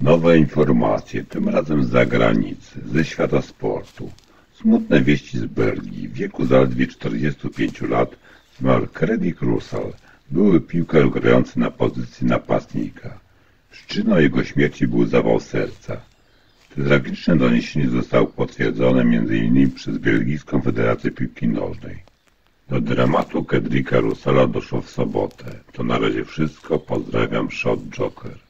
Nowe informacje, tym razem z zagranicy, ze świata sportu. Smutne wieści z Belgii. W wieku zaledwie 45 lat zmarł Credit Russell, były piłkarz grający na pozycji napastnika. Przyczyną jego śmierci był zawał serca. To tragiczne doniesienie zostało potwierdzone m.in. przez Belgijską Federację Piłki Nożnej. Do dramatu Kedrika Rusala doszło w sobotę. To na razie wszystko. Pozdrawiam, Shot Joker.